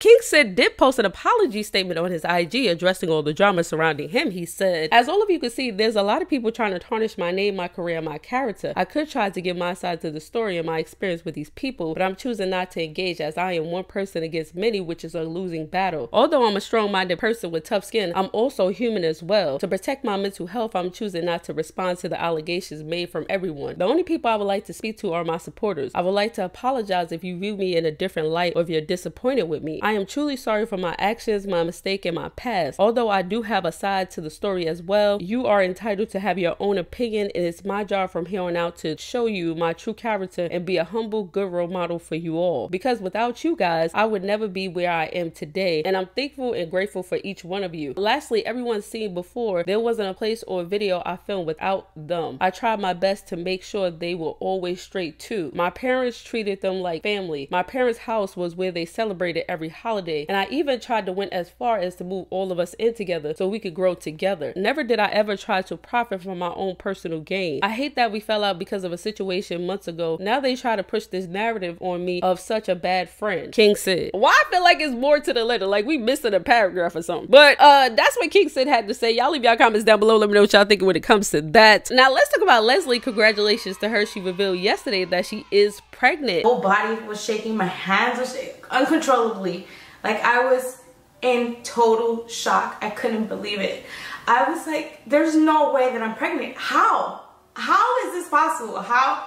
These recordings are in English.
King Cid did post an apology statement on his IG addressing all the drama surrounding him. He said, As all of you can see, there's a lot of people trying to tarnish my name, my career, my character. I could try to give my side to the story and my experience with these people, but I'm choosing not to engage as I am one person against many, which is a losing battle. Although I'm a strong minded person with tough skin, I'm also human as well. To protect my mental health, I'm choosing not to respond to the allegations made from everyone. The only people I would like to speak to are my supporters. I would like to apologize if you view me in a different light or if you're disappointed with me. I am truly sorry for my actions, my mistake, and my past. Although I do have a side to the story as well, you are entitled to have your own opinion, and it's my job from here on out to show you my true character and be a humble, good role model for you all. Because without you guys, I would never be where I am today, and I'm thankful and grateful for each one of you. Lastly, everyone's seen before, there wasn't a place or a video I filmed without them. I tried my best to make sure they were always straight too. My parents treated them like family. My parents' house was where they celebrated every holiday, and I even tried to went as far as to move all of us in together so we could grow together. Never did I ever try to profit from my own personal gain. I hate that we fell out because of a situation months ago. Now they try to push this narrative on me of such a bad friend. King Cid. Why I feel like it's more to the letter, like we missing a paragraph or something. But uh that's what King Cid had to say. Y'all leave y'all comments down below. Let me know what y'all think when it comes to that. Now let's talk about Leslie. Congratulations to her. She revealed yesterday that she is pregnant. Whole body was shaking. My hands were shaking uncontrollably. Like I was in total shock. I couldn't believe it. I was like, there's no way that I'm pregnant. How? How is this possible? How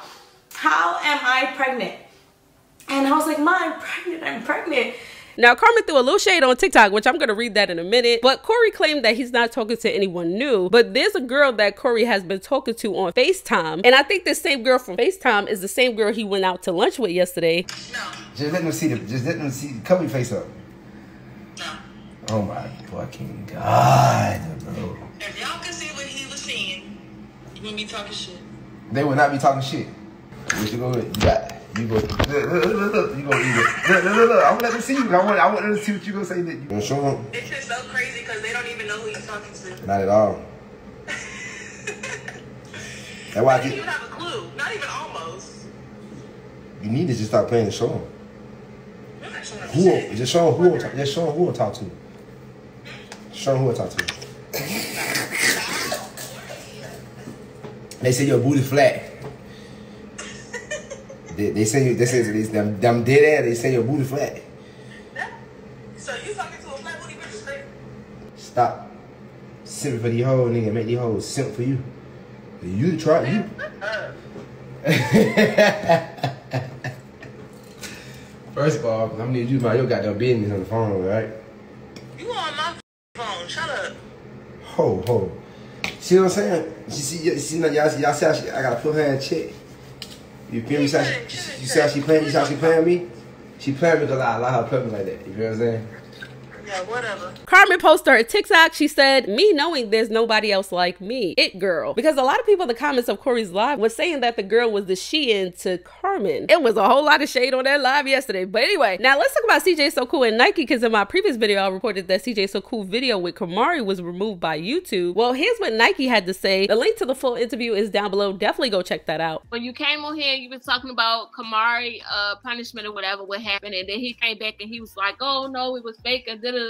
how am I pregnant? And I was like, Mom, I'm pregnant, I'm pregnant. Now, Carmen threw a little shade on TikTok, which I'm going to read that in a minute. But Corey claimed that he's not talking to anyone new. But there's a girl that Corey has been talking to on FaceTime. And I think this same girl from FaceTime is the same girl he went out to lunch with yesterday. No. Just let them see the, just let them see, cover your face up. No. Oh my fucking God, bro. If y'all could see what he was seeing, you wouldn't be talking shit. They would not be talking shit. What you go with? You got, you go, look, look, look, look, look, you go, you go, look, look, look, look, I'm gonna let them see you. I want, I want them to see what you gonna say. That you gonna show them? It's just so crazy because they don't even know who he's talking to. Not at all. That's why I They don't get, even have a clue. Not even almost. you need to just start playing and show them. We're not showing Who, shit. just show them who, will talk, just show them who will talk to. Show them who will talk to. They say your booty flat. They, they say they say they, them, them dead ass. They say your booty flat. So you talking to a flat booty bitch straight? Stop simping for these hoes, nigga. Make these hoes simp for you. You try you. First of all, I'm need you to mind your goddamn business on the phone, right? You on my phone. Shut up. Ho ho. See what I'm saying? You see, you see, y'all, y'all see I gotta put her in check. You feel me? You see how she, you see how she playing? You see how she playing me? She playing me because I allow her to play me like that. You feel what I'm saying? Yeah, whatever. Carmen posted her TikTok. She said, Me knowing there's nobody else like me, it girl. Because a lot of people in the comments of Corey's live was saying that the girl was the she in to Carmen. It was a whole lot of shade on that live yesterday. But anyway, now let's talk about CJ So Cool and Nikee. Because in my previous video, I reported that CJ So Cool video with Kamari was removed by YouTube. Well, here's what Nikee had to say. The link to the full interview is down below. Definitely go check that out. when you came on here, you was talking about Kamari uh punishment or whatever what happened, and then he came back and he was like, "Oh no, it was fake." And da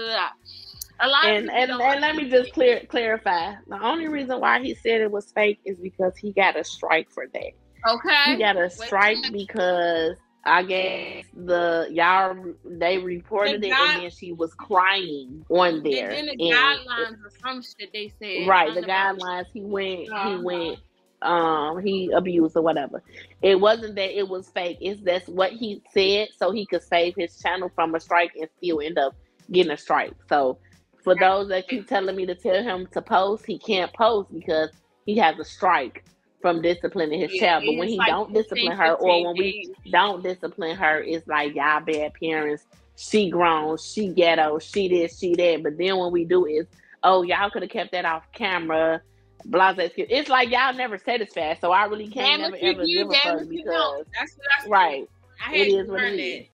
A lot and of and, and let me just clear clarify. The only reason why he said it was fake is because he got a strike for that. Okay. He got a Wait, strike because I guess the y'all they reported The it and then she was crying on there. And then the And- guidelines or some shit they said. right, the guidelines he went Uh-huh. he went um he abused or whatever. It wasn't that it was fake. It's that's what he said so he could save his channel from a strike and still end up getting a strike. So for those that keep telling me to tell him to post, he can't post because he has a strike from disciplining his Yeah, child. But when he like don't discipline her, or when we don't discipline her, it's like y'all bad parents. She grown, she ghetto, she this, she that. But then when we do is, oh y'all could have kept that off camera. Blase. It's like y'all never satisfied, so I really can't Damn never you ever give a fuck you because don't. That's what I right, I had is to what it is.